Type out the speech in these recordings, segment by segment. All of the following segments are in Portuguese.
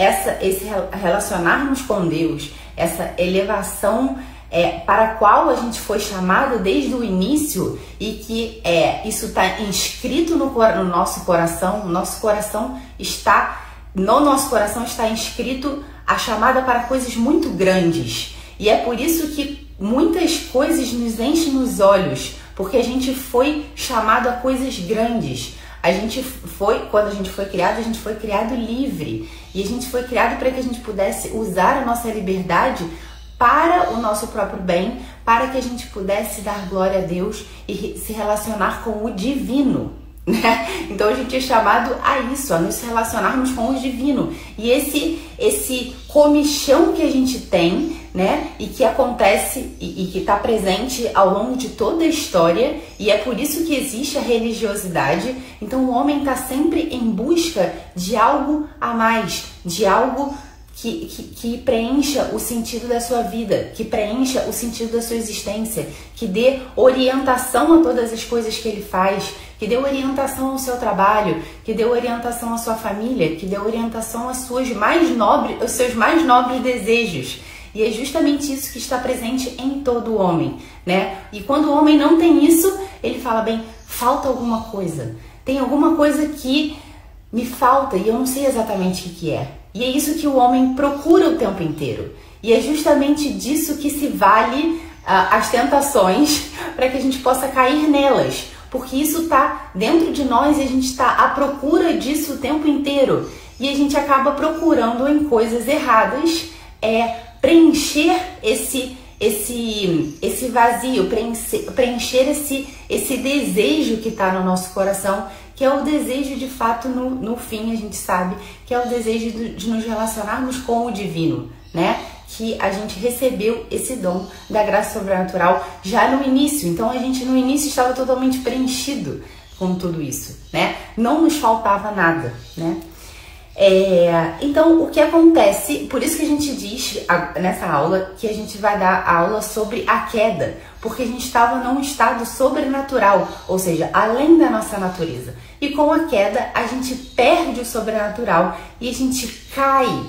essa, esse relacionarmos com Deus, essa elevação é, para a qual a gente foi chamado desde o início e que é, isso está inscrito no, no nosso coração, nosso coração está, no nosso coração está inscrito a chamada para coisas muito grandes. E é por isso que muitas coisas nos enchem nos olhos, porque a gente foi chamado a coisas grandes. A gente foi, quando a gente foi criado, a gente foi criado livre. E a gente foi criado para que a gente pudesse usar a nossa liberdade para o nosso próprio bem, para que a gente pudesse dar glória a Deus e se relacionar com o divino. Né? Então a gente é chamado a isso, a nos relacionarmos com o divino. E esse esse comichão que a gente tem, né, e que acontece e, e que está presente ao longo de toda a história, e é por isso que existe a religiosidade. Então o homem está sempre em busca de algo a mais, de algo que, que, que, preencha o sentido da sua vida, que preencha o sentido da sua existência, que dê orientação a todas as coisas que ele faz, que dê orientação ao seu trabalho, que dê orientação à sua família, que dê orientação às suas mais nobres, aos seus mais nobres desejos. E é justamente isso que está presente em todo homem, né? E quando o homem não tem isso, ele fala bem, falta alguma coisa. Tem alguma coisa que me falta e eu não sei exatamente o que é. E é isso que o homem procura o tempo inteiro. E é justamente disso que se vale uh, as tentações para que a gente possa cair nelas. Porque isso está dentro de nós e a gente está à procura disso o tempo inteiro. E a gente acaba procurando em coisas erradas é preencher esse esse esse vazio, preencher, preencher esse esse desejo que está no nosso coração que é o desejo de fato, no, no fim, a gente sabe, que é o desejo de, de nos relacionarmos com o divino, né? Que a gente recebeu esse dom da graça sobrenatural já no início. Então a gente no início estava totalmente preenchido com tudo isso, né? Não nos faltava nada, né? É, então, o que acontece, por isso que a gente diz nessa aula que a gente vai dar aula sobre a queda, porque a gente estava num estado sobrenatural, ou seja, além da nossa natureza. E com a queda, a gente perde o sobrenatural e a gente cai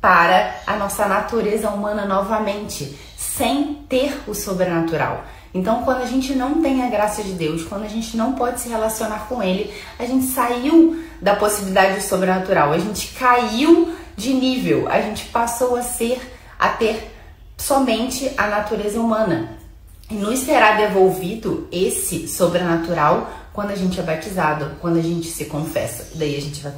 para a nossa natureza humana novamente, sem ter o sobrenatural. Então, quando a gente não tem a graça de Deus, quando a gente não pode se relacionar com Ele, a gente saiu da possibilidade do sobrenatural, a gente caiu de nível, a gente passou a ser, a ter somente a natureza humana. E nos será devolvido esse sobrenatural quando a gente é batizado, quando a gente se confessa. Daí a gente vai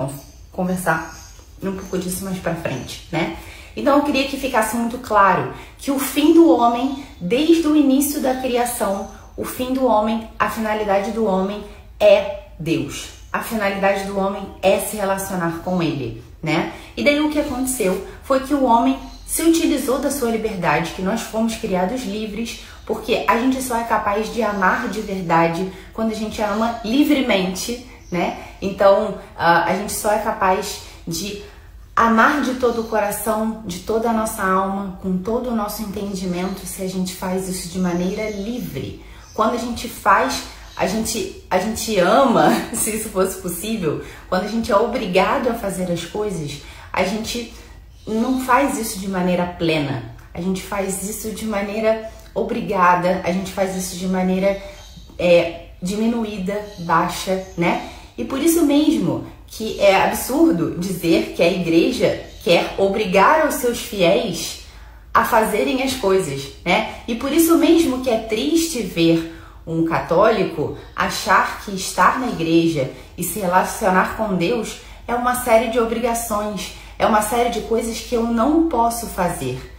conversar um pouco disso mais para frente, né? Então eu queria que ficasse muito claro que o fim do homem, desde o início da criação, o fim do homem, a finalidade do homem é Deus. A finalidade do homem é se relacionar com ele, né? E daí o que aconteceu foi que o homem se utilizou da sua liberdade, que nós fomos criados livres, porque a gente só é capaz de amar de verdade quando a gente ama livremente, né? Então a gente só é capaz de amar de todo o coração, de toda a nossa alma, com todo o nosso entendimento, se a gente faz isso de maneira livre. Quando a gente faz, a gente, a gente ama, se isso fosse possível, quando a gente é obrigado a fazer as coisas, a gente não faz isso de maneira plena. A gente faz isso de maneira obrigada, a gente faz isso de maneira é, diminuída, baixa, né? E por isso mesmo que é absurdo dizer que a igreja quer obrigar os seus fiéis a fazerem as coisas, né? E por isso mesmo que é triste ver um católico achar que estar na igreja e se relacionar com Deus é uma série de obrigações, é uma série de coisas que eu não posso fazer.